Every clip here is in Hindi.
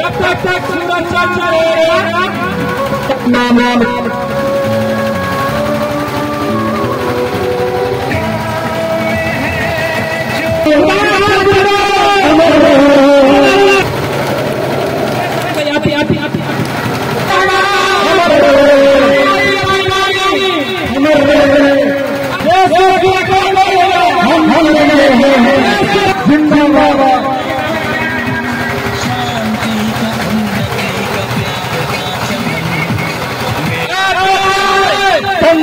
जब तक तक सूरज चंद्र रहेगा नाम जिंदाबाद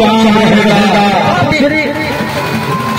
सूरज सूरज